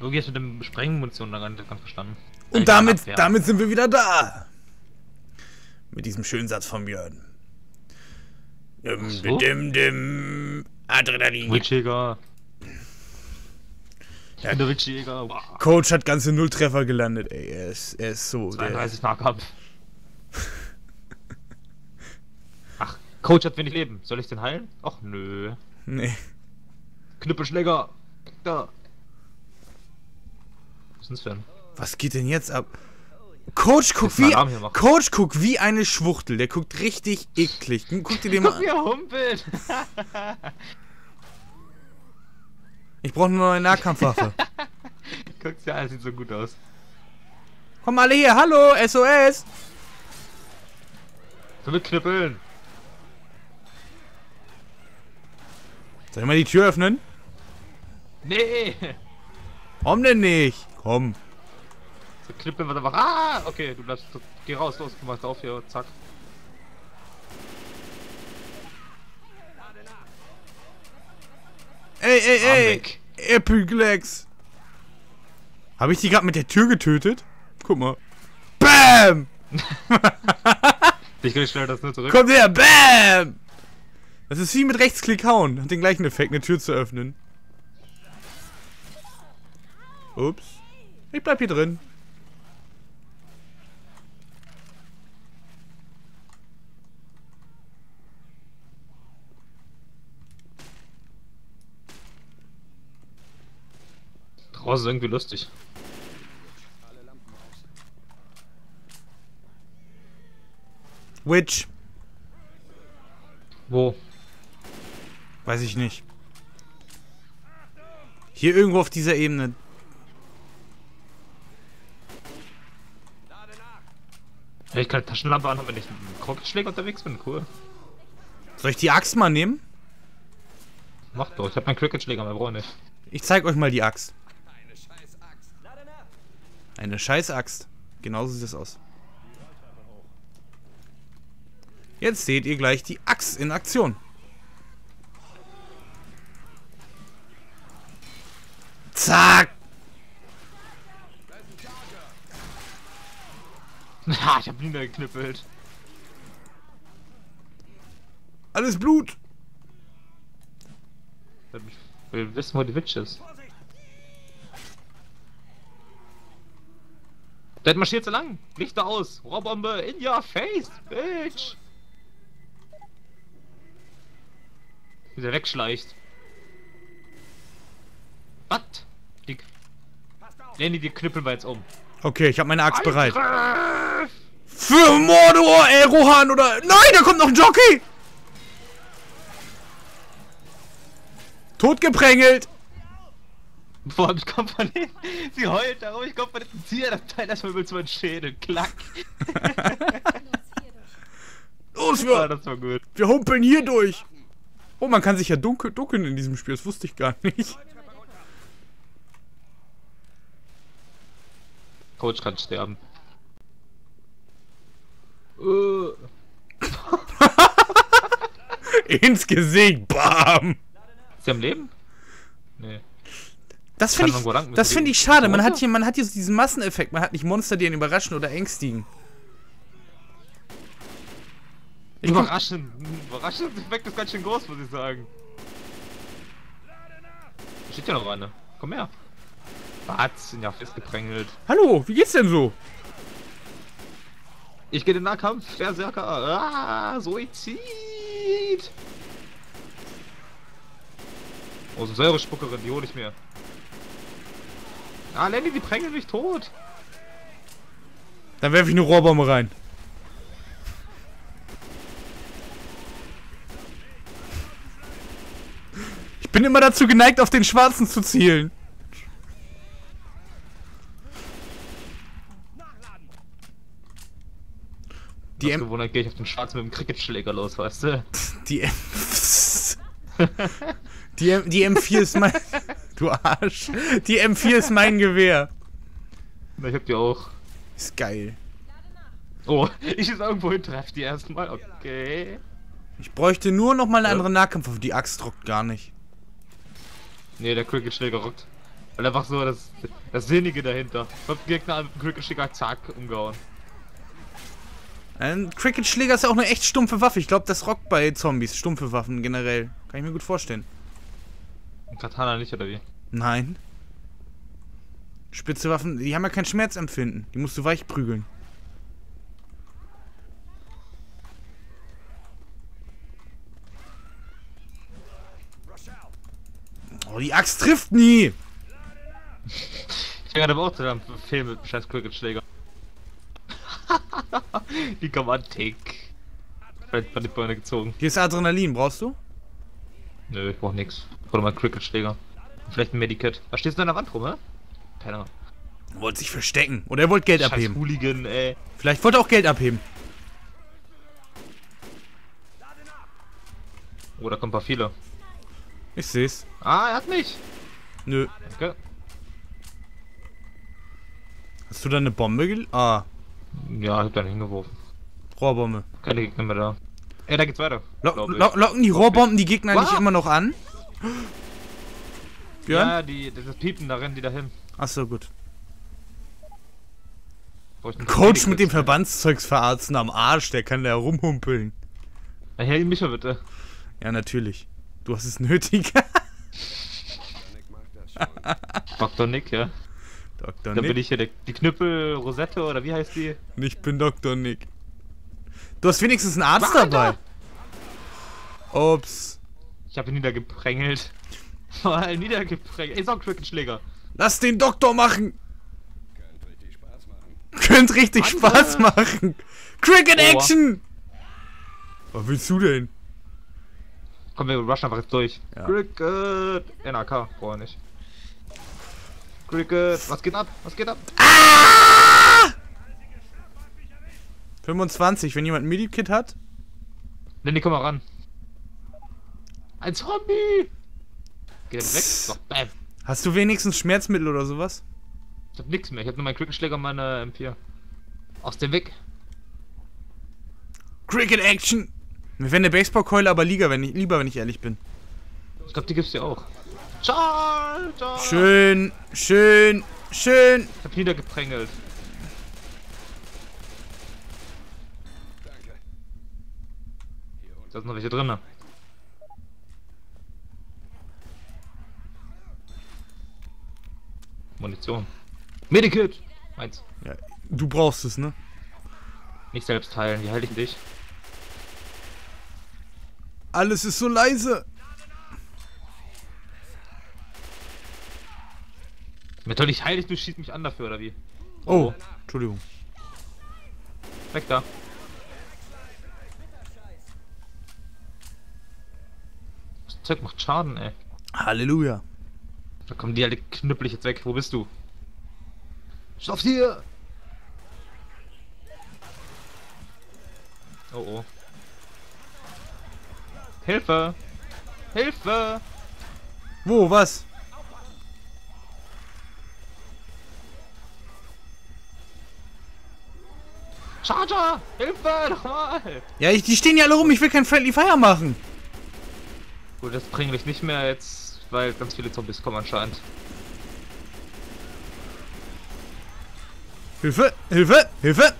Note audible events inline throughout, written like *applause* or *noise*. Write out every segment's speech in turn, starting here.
Irgendwie ist mit dem Sprengmunition da gar nicht ganz verstanden. Und damit, damit sind wir wieder da. Mit diesem schönen Satz von Björn. Dim, so? dim, dim, Adrenalin. Witchjäger. Ich Ja. der Witchjäger. Wow. Coach hat ganze Nulltreffer gelandet, ey. Er ist, er ist so. Der, 32 Nahkampf. *laughs* Ach, Coach hat wenig Leben. Soll ich den heilen? Ach nö. nee. Knüppelschläger. Da. Was denn? Was geht denn jetzt ab? Coach guckt wie. Coach guckt wie eine Schwuchtel. Der guckt richtig eklig. Guck dir den mal *laughs* *laughs* *laughs* Guck, an. er humpelt. Ich brauche nur eine Nahkampfwaffe. Guckt ja, sieht so gut aus. Komm alle hier. Hallo, SOS. So mit Knüppeln. Soll ich mal die Tür öffnen? Nee. Warum denn nicht? Komm. So knüppeln wir einfach. Ah, okay, du bleibst. Geh raus, los, du machst auf hier, zack. Ey, ey, ey. Epiglex. Habe ich die gerade mit der Tür getötet? Guck mal. Bam! *laughs* Ich schnell das nur zurück. Kommt her, bam! Das ist wie mit Rechtsklick hauen. Hat den gleichen Effekt, eine Tür zu öffnen. Ups. Ich bleib hier drin. Draußen ist irgendwie lustig. Witch. Wo? Weiß ich nicht. Hier irgendwo auf dieser Ebene. Ja, ich kann Taschenlampe anhaben, wenn ich mit einem Krockenschläger unterwegs bin. Cool. Soll ich die Axt mal nehmen? Mach doch, ich hab meinen Cricket-Schläger, mehr brauche ich nicht. Ich zeig euch mal die Axt. Eine scheiß Axt. Genauso sieht es aus. Jetzt seht ihr gleich die Axt in Aktion. Zack! *laughs* Ha, ich hab ihn da geknüppelt. Alles Blut! Will wissen, wo die Witch ist. Der marschiert so lang. Lichter aus. Rohrbombe in your face, bitch. Wie der wegschleicht. Was? Die... Lenny, die knüppeln wir jetzt um. Okay, ich habe meine Axt bereit. Für Mordor, ey, Rohan oder... Nein, da kommt noch ein Jockey! Totgeprängelt! Allem, ich komm von hinten. Sie heult darum, ich komm von hinten. Ziehe das Teil erstmal zu meinen Schädel. Klack. Los, wir, das war gut. wir humpeln hier durch. Oh, man kann sich ja dunkel, dunkeln in diesem Spiel. Das wusste ich gar nicht. Coach kann sterben. Äh, *laughs* Ins Gesicht, bam! Ist sie am Leben? Nee. Das finde lang ich, das finde ich schade. Man hat, hier, man hat hier so diesen Masseneffekt. Man hat nicht Monster, die einen überraschen oder ängstigen. Ich komm, Überraschend. Überraschend Effekt ist ganz schön groß, muss ich sagen. Da steht ja noch eine. Komm her. Was? Sind ja festgeprängelt. hallo, wie geht's denn so? Ich gehe in den Nahkampf. Berserker. Ah, Suizid. Oh, so Säurespuckerin, die hole ich mir. Ah, Lenny, die prängeln mich tot. Dann werfe ich eine Rohrbombe rein. Ich bin immer dazu geneigt, auf den Schwarzen zu zielen. Die, M Gewohnheit gehe ich auf den Schwarzen mit dem Cricketschläger los, weißt du? die, M *laughs* die, M die M4 ist mein... *laughs* Du Arsch. Die M4 ist mein Gewehr. Na, Ich hab die auch. Ist geil. Oh, ich ist irgendwo hin, treff die erstmal. Okay. Ich bräuchte nur noch mal eine Ja. andere Nahkampfwaffe. Die Axt rockt gar nicht. Nee, der Cricketschläger rockt. Weil einfach so das, das Sinnige dahinter. Kommt ein Gegner mit dem Cricket-Schläger, zack, umgehauen. Ein Cricket-Schläger ist ja auch eine echt stumpfe Waffe. Ich glaube, das rockt bei Zombies. Stumpfe Waffen generell. Kann ich mir gut vorstellen. Ein Katana nicht, oder wie? Nein. Spitze Waffen, die haben ja kein Schmerzempfinden. Die musst du weich prügeln. Oh, die Axt trifft nie! *laughs* Ich bin gerade auch zu einem Film mit scheiß Cricket-Schläger. *laughs* die Kommantik. Vielleicht von die Beine gezogen. Hier ist Adrenalin, brauchst du? Nö, ich brauch nix. Ich brauch mal einen Cricket-Schläger. Vielleicht ein Medikit. Was stehst du an der Wand rum, hä? Keine Ahnung. Er wollte sich verstecken. Oder er wollte Geld Scheiß abheben. Hooligan, ey. Vielleicht wollte er auch Geld abheben. Oh, da kommen ein paar viele. Ich seh's. Ah, er hat mich. Nö. Danke. Hast du da eine Bombe gel... Ah, Ja, ich hab da hingeworfen. Rohrbombe. Keine Gegner mehr da. Ey, da geht's weiter. Lo lo locken die Rohrbomben die Gegner nicht Was? immer noch an? Björn? Ja, die, das Piepen, da rennen die dahin. Achso, gut. Einen Coach mit dem. Verbandszeugs verarzten am Arsch, der kann da rumhumpeln. Ja, hier, mich mal bitte. Ja, natürlich. Du hast es nötig. *laughs* Dr. Nick, ja. Dr. Dann bin Nick. ich hier der, die Knüppel Rosette oder wie heißt die? Ich bin Dr. Nick. Du hast wenigstens einen Arzt Alter! dabei. Ups. Ich habe ihn niedergeprängelt. Mal *laughs* niedergeprängelt. Ey, so ein Cricket-Schläger. Lass den Doktor machen. Könnte richtig Spaß machen. Cricket Aua. Action. Was willst du denn? Komm, wir rushen einfach jetzt durch. Ja. Cricket! NAK, brauche ich nicht. Cricket! Was geht ab? Was geht ab? 25, wenn jemand ein Medikit hat. Lenny, komm mal ran. Ein Zombie! Geht weg? So, bam. Hast du wenigstens Schmerzmittel oder sowas? Ich hab nix mehr. Ich hab nur meinen Cricket-Schläger und meine M4. Aus dem Weg. Cricket Action. Mir wäre eine Baseballkeule aber lieber wenn, ich, lieber, wenn ich ehrlich bin. Ich glaube, die gibt's ja auch. Ciao, ciao. Schön, schön, schön. Ich hab niedergeprängelt. Da sind noch welche drin. Munition. Medikit! Meins. Ja, du brauchst es, ne? Nicht selbst heilen, wie heil ich dich? Alles ist so leise. Natürlich heil ich, du schießt mich an dafür, oder wie? Oh, Entschuldigung. Weg da. Zeug macht Schaden, ey. Halleluja. Da kommen die alte knüppelig jetzt weg. Wo bist du? Schaff hier! Oh oh. Hilfe! Hilfe! Wo, was? Charger! Hilfe! Nochmal! Ja, ich, die stehen ja alle rum. Ich will kein Friendly Fire machen. Gut, das bringe ich nicht mehr jetzt, weil ganz viele Zombies kommen anscheinend. Hilfe, Hilfe, Hilfe.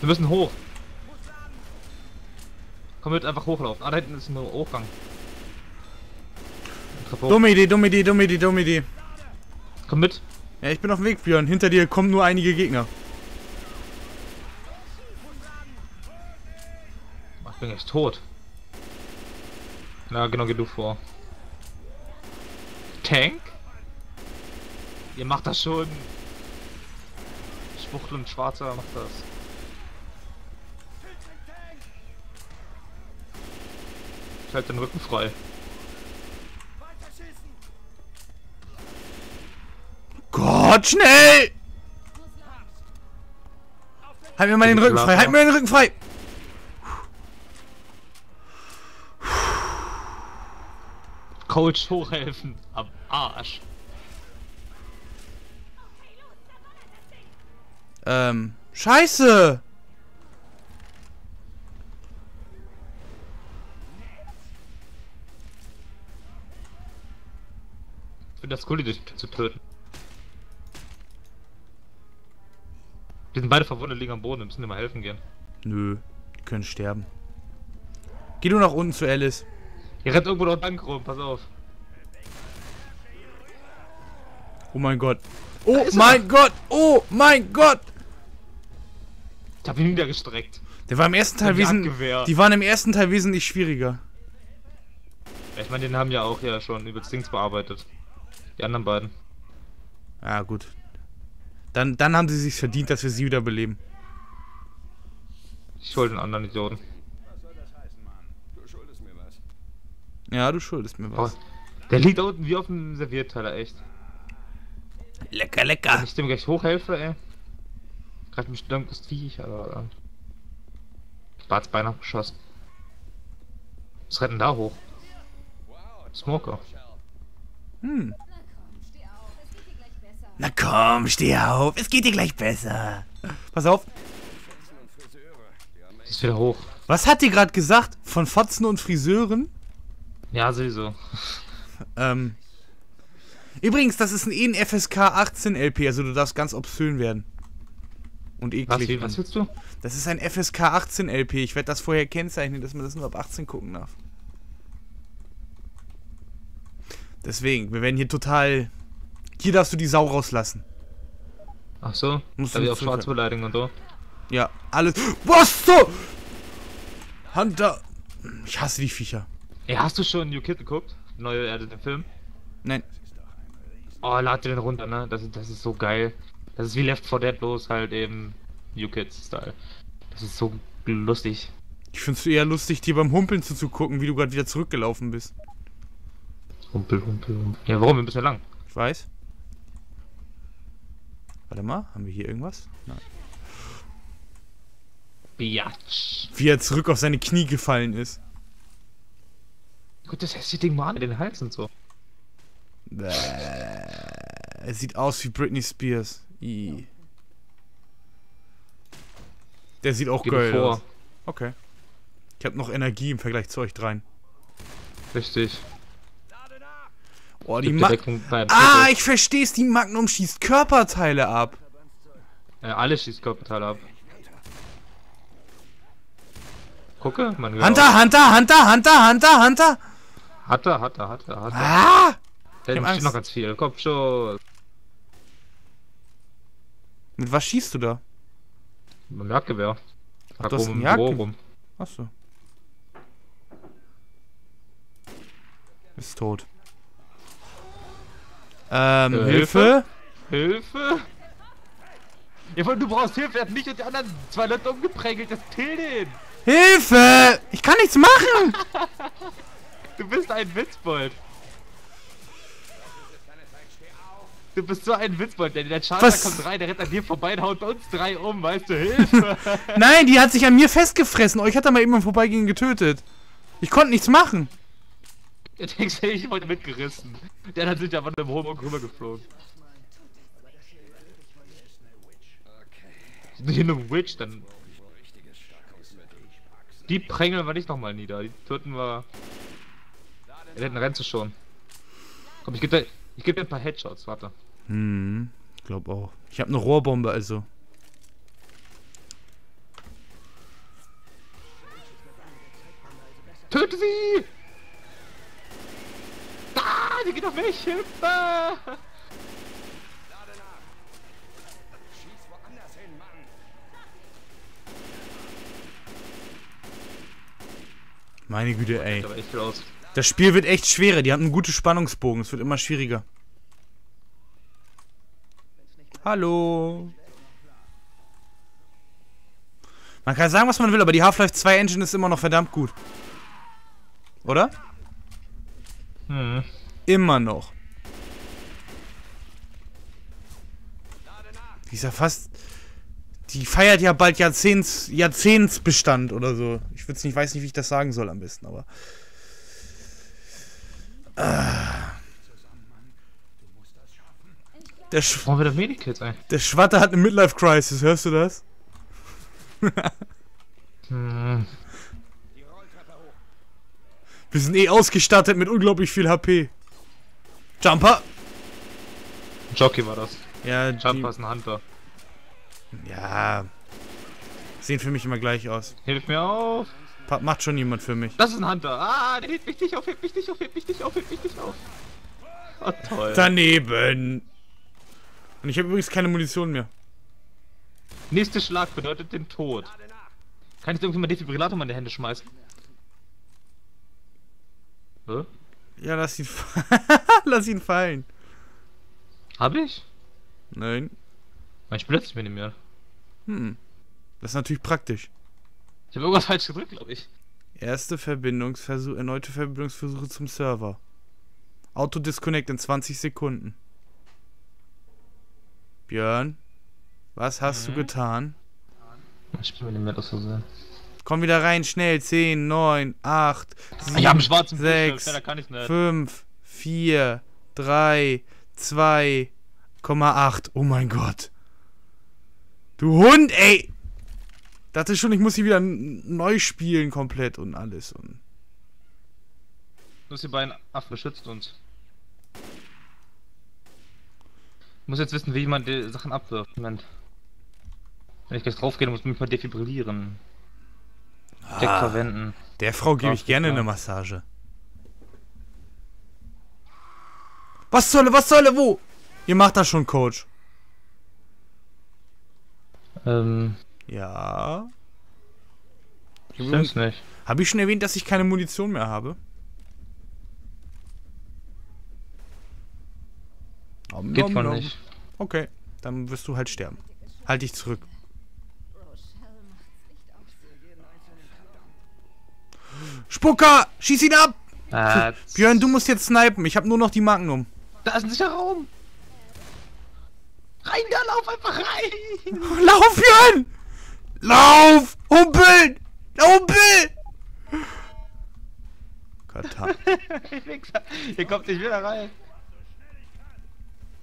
Wir müssen hoch. Komm mit, einfach hochlaufen. Ah, da hinten ist ein Hochgang. Hoch. Dumme Idee, dumme Idee, dumme Idee, dumme Idee. Komm mit. Ja, ich bin auf dem Weg, Björn. Hinter dir kommen nur einige Gegner. Bin echt tot. Na, genau, geh du vor. Tank? Ihr macht das schon. Schwuchtel und Schwarzer macht das. Ich halte den Rücken frei. Gott, schnell! Halt mir mal den Rücken frei, halt mir den Rücken frei! Coach hochhelfen. Am Arsch. Ähm, scheiße! bin das cool, die durch zu töten. Die sind beide verwundet, liegen am Boden, wir müssen dir mal helfen gehen. Nö, die können sterben. Geh du nach unten zu Alice. Hier rennt irgendwo noch Bank rum, pass auf. Oh mein Gott. Oh mein Gott. Oh mein Gott. Ich hab ihn niedergestreckt. Der war im ersten Teil wesentlich. Die waren im ersten Teil wesentlich schwieriger. Ich meine, den haben ja auch ja schon über Dings bearbeitet. Die anderen beiden. Ja, gut. Dann, dann haben sie sich verdient, dass wir sie wiederbeleben. Ich hol den anderen Idioten. Was soll das heißen, Mann? Du schuldest mir was. Ja, du schuldest mir Oh, was. der liegt da unten wie auf dem Servierteller, echt. Lecker, Wenn lecker. ich dem gleich hochhelfe, ey. Greift mich stimmt das Viech, aber. Äh, Barts Bein abgeschossen. Was rennt denn da hoch? Smoker. Hm. Na komm, steh auf, es geht dir gleich besser. Pass auf. Das ist wieder hoch. Was hat die gerade gesagt? Von Fotzen und Friseuren? Ja, sowieso. Ähm. Übrigens, das ist ein ein FSK 18 LP, also du darfst ganz obszön werden. Und Was, eklig. wie, was willst du? Das ist ein FSK 18 LP. Ich werde das vorher kennzeichnen, dass man das nur ab 18 gucken darf. Deswegen, wir werden hier total. Hier darfst du die Sau rauslassen. Ach so? Musst Da du wir auf Schwarz beleidigen und so. Ja, alles. Was so? Hunter. Ich hasse die Viecher. Ey, hast du schon New Kid geguckt? Neue Erde, den Film? Nein. Oh, lad dir den runter, ne? Das ist, das ist so geil. Das ist wie Left 4 Dead, bloß halt eben New Kids-Style. Das ist so lustig. Ich find's eher lustig, dir beim Humpeln zuzugucken, wie du gerade wieder zurückgelaufen bist. Humpel, humpel, humpel. Ja, warum? Wir müssen ja lang. Ich weiß. Warte mal, haben wir hier irgendwas? Nein. Biatch. Wie er zurück auf seine Knie gefallen ist. Guck das hässliche Ding mal an, den Hals und so. Bäh. Er sieht aus wie Britney Spears. I. Der sieht auch Geh geil vor. aus. Okay. Ich habe noch Energie im Vergleich zu euch dreien. Richtig. Oh, die Gib Ma direkt einen kleinen Ah, ich versteh's. Die Magnum schießt Körperteile ab. Äh, alle schießt Körperteile ab. Gucke, man Hunter, Hunter, Hunter, Hunter, Hunter, Hunter. Hat er, hat er, hat er, hat er. Ah! Da hab noch ganz viel. Kopfschuss. Mit was schießt du da? Mit dem Jagdgewehr. Frag du hast ein im Büro Jagdge- rum. Achso. Ist tot. Ähm, Äh, Hilfe? Hilfe? Ja, du brauchst Hilfe, er hat mich und die anderen zwei Leute umgeprägelt, das kill den! Hilfe! Ich kann nichts machen! *laughs* Du bist ein Witzbold. Du bist so ein Witzbold, der, der Charter Was? kommt rein, der rennt an dir vorbei und haut uns drei um, weißt du, Hilfe! *laughs* Nein, die hat sich an mir festgefressen. Euch hat er mal eben im Vorbeigehen getötet. Ich konnte nichts machen. Der denkst du, ich wurde mitgerissen. Der hat sich aber von dem Hohburg rübergeflogen. Hier eine Witch, dann. Die prängeln wir nicht nochmal nieder. Die töten wir. Ja, den rennst du schon. Komm, ich geb dir, ich geb dir ein paar Headshots, warte. Hm, ich glaube auch. Ich habe eine Rohrbombe, also. Töte sie! Ah, die geht auf mich! Hilfe! Meine Güte, ey. Das Spiel wird echt schwerer. Die haben einen guten Spannungsbogen. Es wird immer schwieriger. Hallo. Man kann sagen, was man will, aber die Half-Life 2 Engine ist immer noch verdammt gut. Oder? Hm. Immer noch. Die ist ja fast. Die feiert ja bald Jahrzehnts, Jahrzehntsbestand oder so. Ich nicht, weiß nicht, wie ich das sagen soll am besten, aber. Der, Sch Brauchen wir da Medikits, ey? der Schwatte hat eine Midlife-Crisis, hörst du das? Hm. Wir sind eh ausgestattet mit unglaublich viel HP. Jumper! Jockey war das. Ja, Jumper ist ein Hunter. ja. Sehen für mich immer gleich aus. Hilf mir auf! Pa macht schon jemand für mich. Das ist ein Hunter! Ah, der hebt mich nicht auf, hebt mich nicht auf, hebt mich nicht auf, hebt mich nicht auf! Oh, toll. Daneben. Und ich habe übrigens keine Munition mehr. Nächster Schlag bedeutet den Tod. Kann ich irgendwie mal Defibrillator in die Hände schmeißen? Hä? Ja, lass ihn, fa- *laughs* lass ihn fallen. Hab ich? Nein. Mein Spiel lässt mir nicht mehr. Hm. Das ist natürlich praktisch. Ich habe irgendwas falsch gedrückt, glaube ich. Erste Verbindungsversuch, erneute Verbindungsversuche zum Server. Auto-Disconnect in 20 Sekunden. Björn, was hast du getan? Mein Spiel mir das so sehr. Komm wieder rein, schnell. 10, 9, 8, Ich habe einen schwarzen Bildschirm, sechs, schneller kann ich nicht. 5, 4, 3, 2,8. Oh mein Gott. Du Hund, ey! Dachte schon, ich muss sie wieder neu spielen komplett und alles. Und Los, die beiden Affe schützt uns. Ich muss jetzt wissen, wie man die Sachen abwirft. Moment. Wenn ich gleich draufgehe, muss ich mich mal defibrillieren. Deck Ah. verwenden. der Frau gebe ich gerne eine Massage. Was solle, was solle, wo? Ihr macht das schon, Coach. Ähm, Ja. ich weiß nicht. Habe ich schon erwähnt, dass ich keine Munition mehr habe? Nom, Geht nom, nicht. Okay, dann wirst du halt sterben. Halt dich zurück. Spucker! Schieß ihn ab! Äh, Björn, du musst jetzt snipen. Ich habe nur noch die Magnum. da ist ein sicherer Raum. Rein da, lauf einfach rein. *laughs* Lauf, Björn! Lauf! Humpeln! Humpel! Wichser, *laughs* Ihr kommt nicht wieder rein.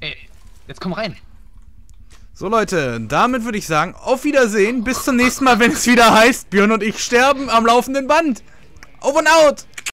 Ey, jetzt komm rein. So Leute, damit würde ich sagen, auf Wiedersehen. Bis zum nächsten Mal, wenn es wieder heißt, Björn und ich sterben am laufenden Band. Over and out!